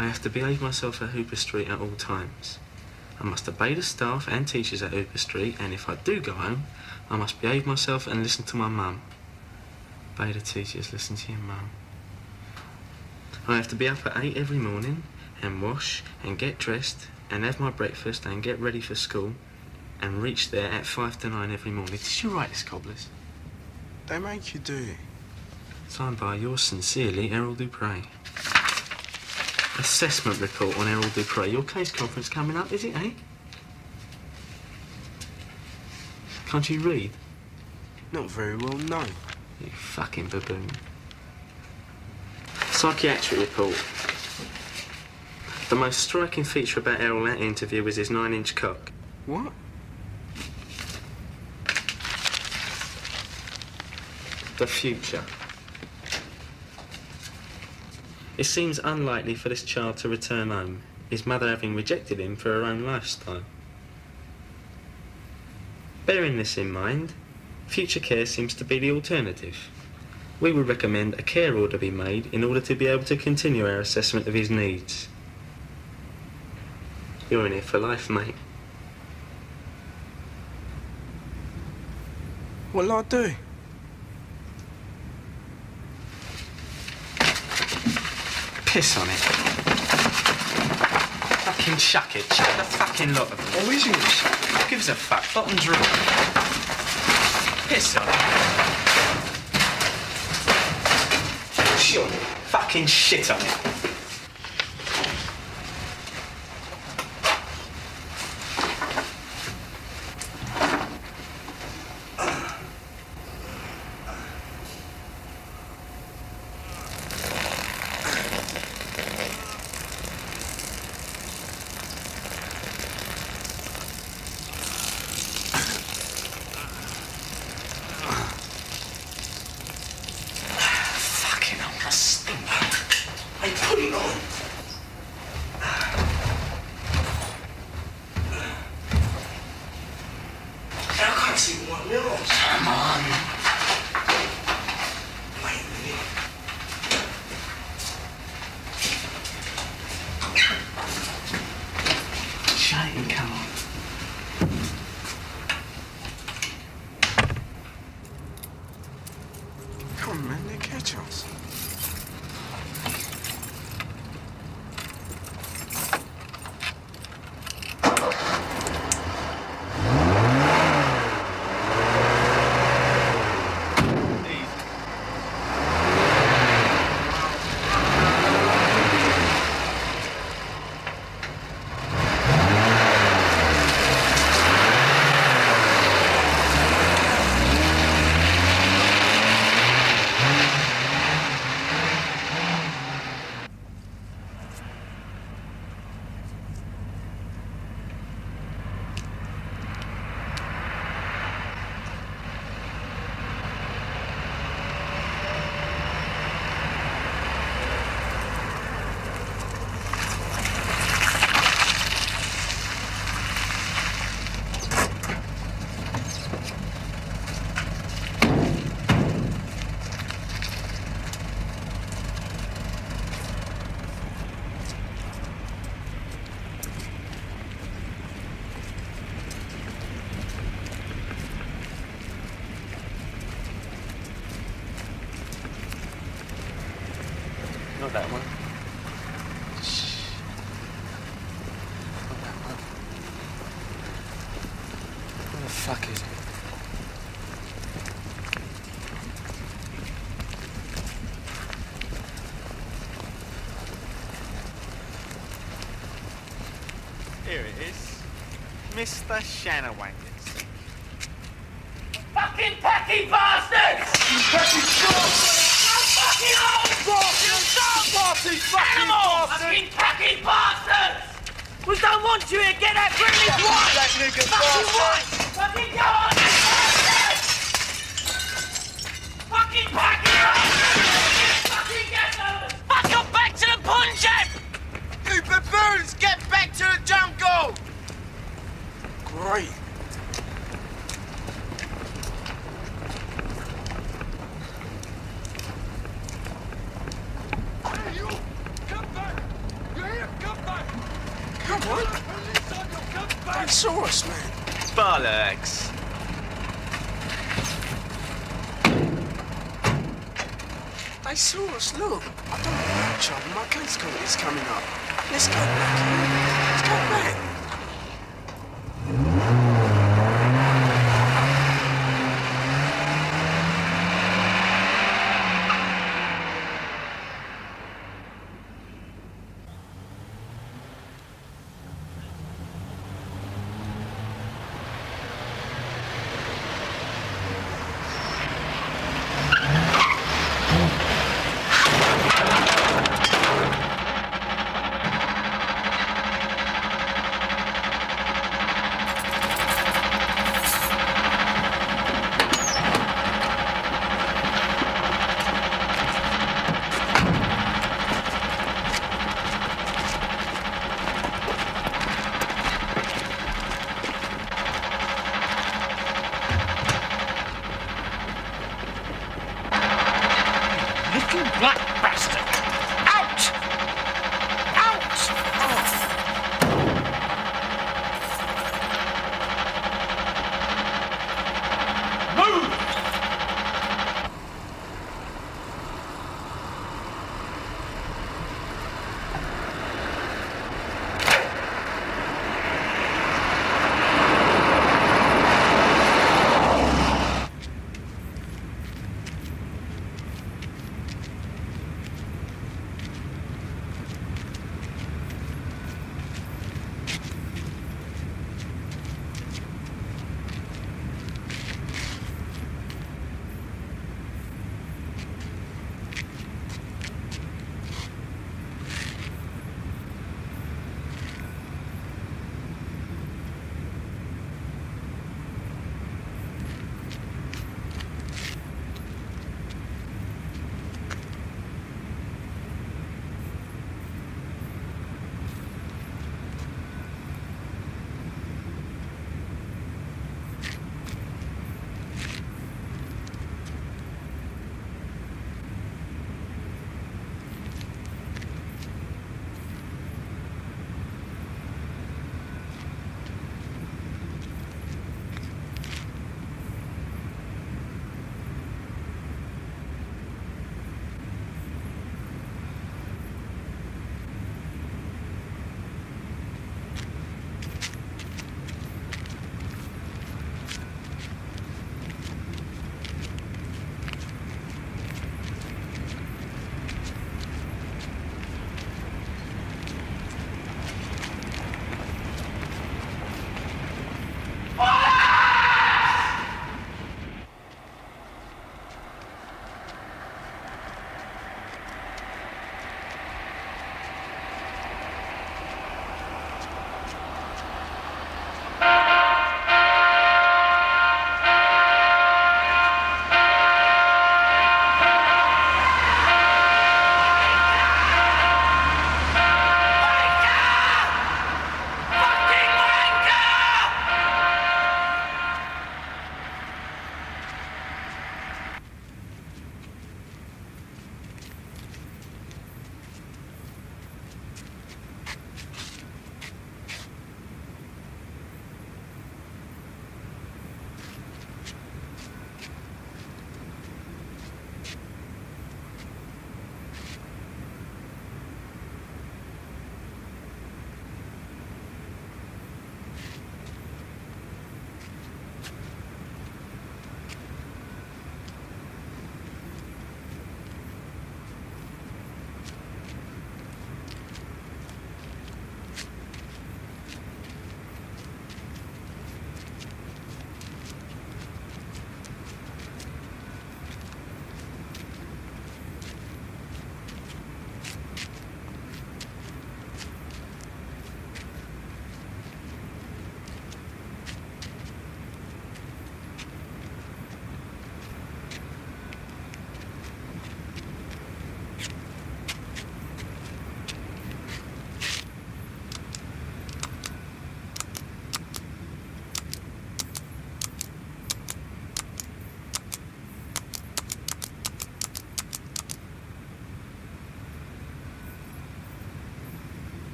I have to behave myself at Hooper Street at all times. I must obey the staff and teachers at Hooper Street, and if I do go home, I must behave myself and listen to my mum. Obey the teachers, listen to your mum. I have to be up at eight every morning and wash and get dressed and have my breakfast and get ready for school and reach there at five to nine every morning. Did you write this, Cobblers? They make you do it. Signed by yours sincerely, Errol Dupre. Assessment report on Errol Dupre. Your case conference coming up, is it, eh? Can't you read? Not very well, no. You fucking baboon. Psychiatric report. The most striking feature about Errol in that interview was his nine inch cock. What? The future. It seems unlikely for this child to return home, his mother having rejected him for her own lifestyle. Bearing this in mind, future care seems to be the alternative. We would recommend a care order be made in order to be able to continue our assessment of his needs. You're in here for life, mate. What'll I do? Piss on it. Fucking chuck it. Chuck the fucking lot of it. Oh, is? Who gives a fuck? Bottom's wrong. Piss on it. Shit. Fucking shit on it. Mr. Shanawangers. Fucking packy bastards! You packy fucking Animals! Fucking packy bastards! We don't want you here! Get that British wife! That nigga Fucking wife! Fucking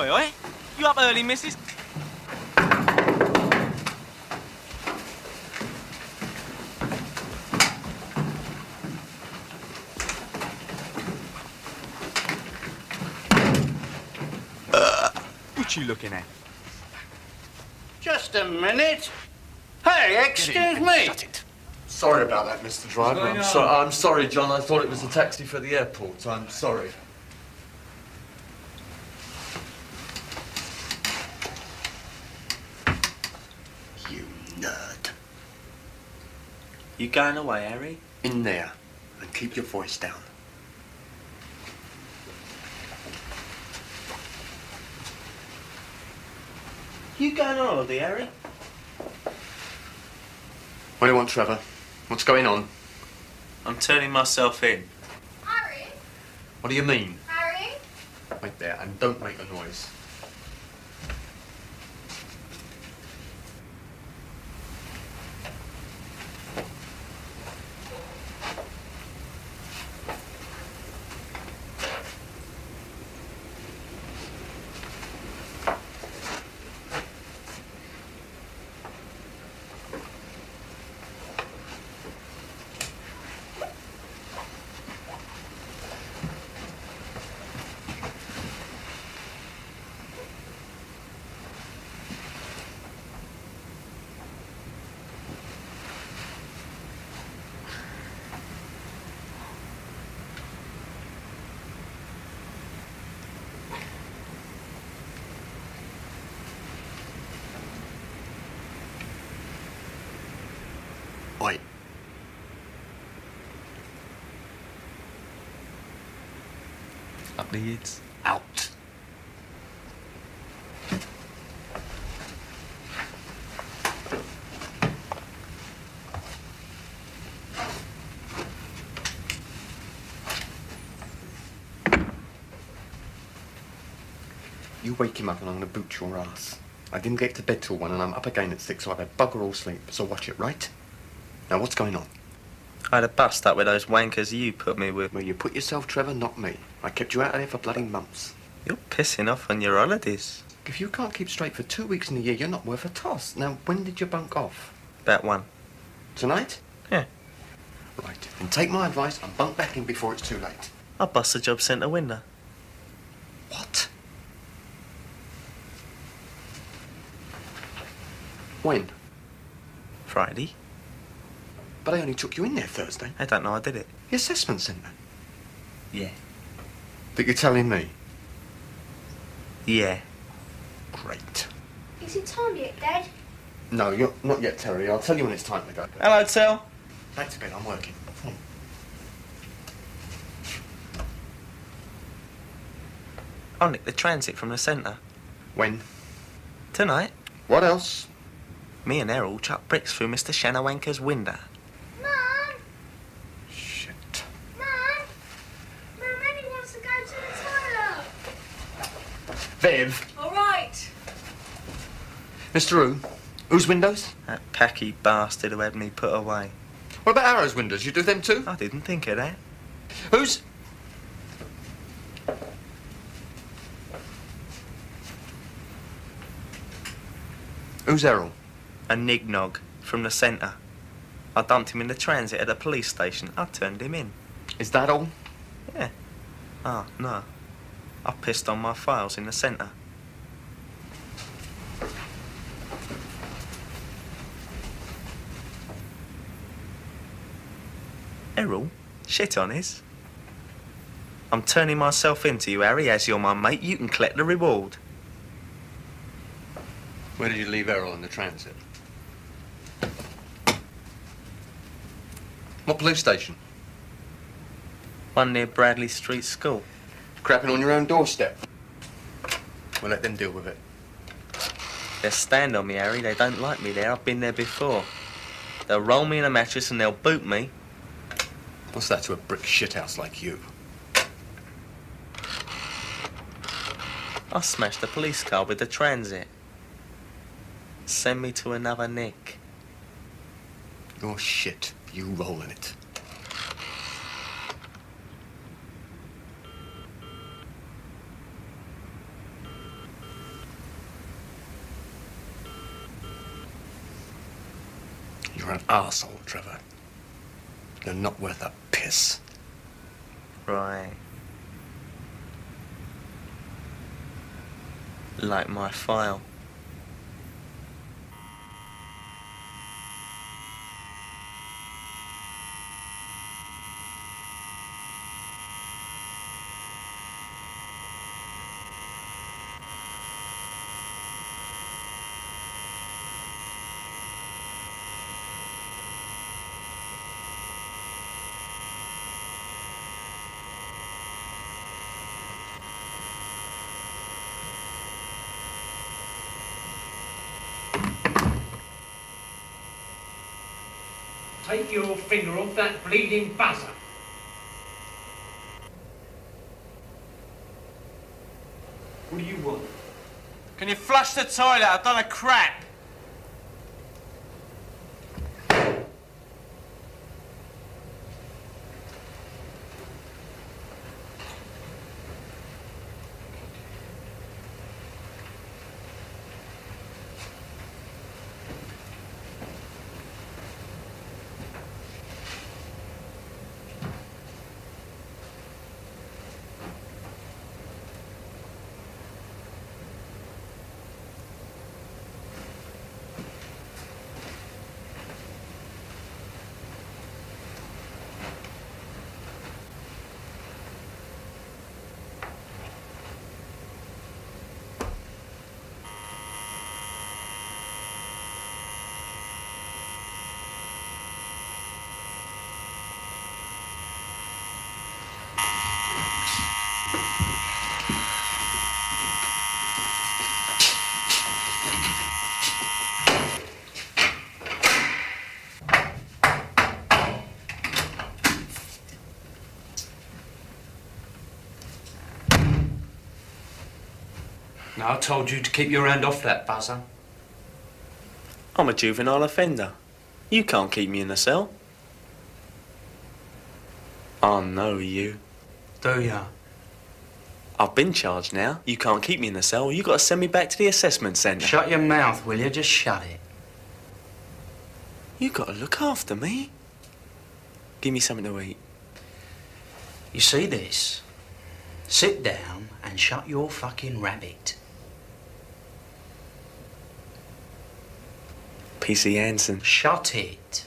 Oi, oi. You up early, missus? What you looking at? Just a minute. Hey, excuse me. Shut it. Sorry about that, Mr. Driver. I'm, so- I'm sorry, John. I thought it was a taxi for the airport. I'm sorry. You nerd. You going away, Harry? In there. And keep your voice down. You going on holiday, Harry? What do you want, Trevor? What's going on? I'm turning myself in. Harry? What do you mean? Harry? Wait there and don't make a noise. Oi. The. Out. You wake him up and I'm to boot your ass. I didn't get to bed till one and I'm up again at six, so I've had bugger all sleep. So watch it, right? Now, what's going on? I had a bust up with those wankers you put me with. Well, you put yourself, Trevor, not me. I kept you out of there for bloody months. You're pissing off on your holidays. If you can't keep straight for two weeks in a year, you're not worth a toss. Now, when did you bunk off? About one. Tonight? Yeah. Right. Then take my advice and bunk back in before it's too late. I'll bust a job centre window. What? When? Friday. But I only took you in there Thursday. I don't know I did it. The assessment centre. Yeah. That you're telling me? Yeah. Great. Is it time yet, Dad? No, you're not yet, Terry. I'll tell you when it's time to go. Hello, Tel. Back to bed. I'm working. Come on. I'll nick the transit from the centre. When? Tonight. What else? Me and Errol chuck bricks through Mr. Shanawanker's window. Mum! Shit. Mum! Mum, Eddie wants to go to the toilet. Viv. All right. Mr. Who? Whose windows? That packy bastard who had me put away. What about Errol's windows? You do them too? I didn't think of that. Who's... Who's Errol? A nignog from the centre. I dumped him in the transit at the police station. I turned him in. Is that all? Yeah. Ah, no. I pissed on my files in the centre. Errol, shit on his. I'm turning myself into you, Harry, as you're my mate. You can collect the reward. Where did you leave Errol in the transit? What police station? One near Bradley Street School. Crapping on your own doorstep. We'll let them deal with it. They'll stand on me, Harry. They don't like me there. I've been there before. They'll roll me in a mattress and they'll boot me. What's that to a brick shithouse like you? I smashed the police car with the transit. Send me to another Nick. Your shit. You roll in it. Arsehole, Trevor. You're not worth a piss. Right. Like my file. Take your finger off that bleeding buzzer. What do you want? Can you flush the toilet? I've done a crap. Now, I told you to keep your hand off that buzzer. I'm a juvenile offender. You can't keep me in a cell. I know you. Do ya? I've been charged now. You can't keep me in the cell. You've got to send me back to the assessment centre. Shut your mouth, will you? Just shut it. You've got to look after me. Give me something to eat. You see this? Sit down and shut your fucking rabbit. PC Hansen. Shut it.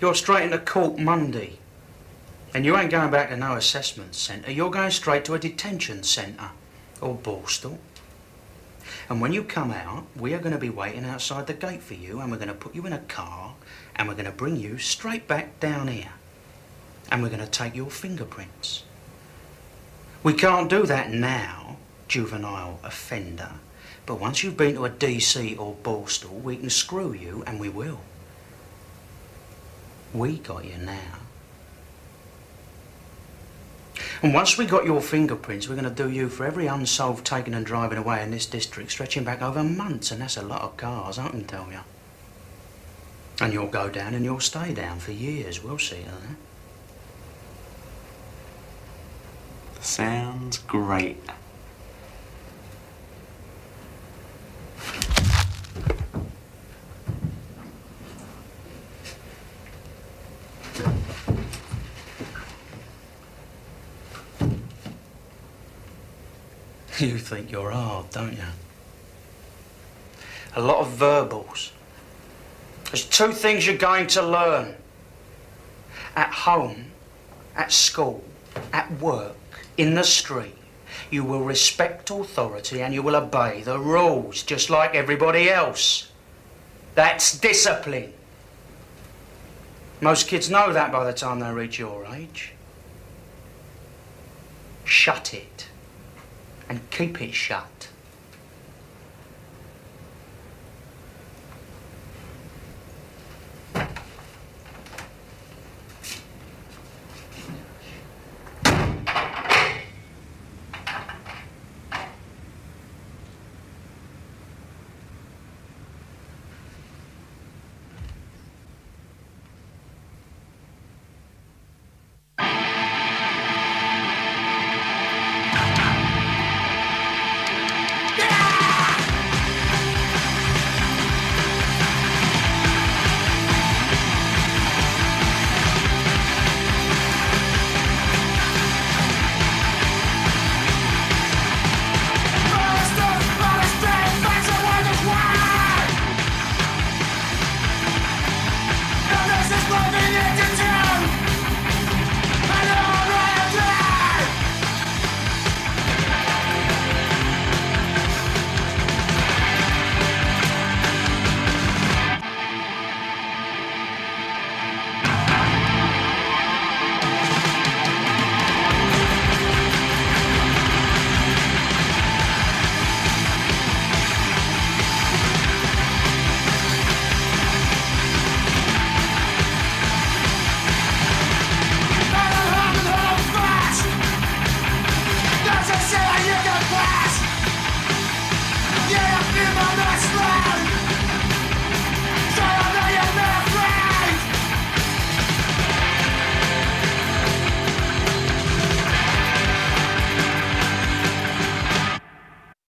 You're straight into court Monday. And you ain't going back to no assessment centre. You're going straight to a detention centre. Oh, or Borstal. And when you come out, we are going to be waiting outside the gate for you, and we're going to put you in a car, and we're going to bring you straight back down here. And we're going to take your fingerprints. We can't do that now, juvenile offender. But once you've been to a DC or Borstal, we can screw you, and we will. We got you now. And once we got your fingerprints, we're going to do you for every unsolved taking and driving away in this district, stretching back over months, and that's a lot of cars, I can tell you. And you'll go down and you'll stay down for years. We'll see to that. Sounds great. [laughs] You think you're hard, don't you? A lot of verbals. There's two things you're going to learn. At home, at school, at work, in the street, you will respect authority and you will obey the rules just like everybody else. That's discipline. Most kids know that by the time they reach your age. Shut it and keep it shut.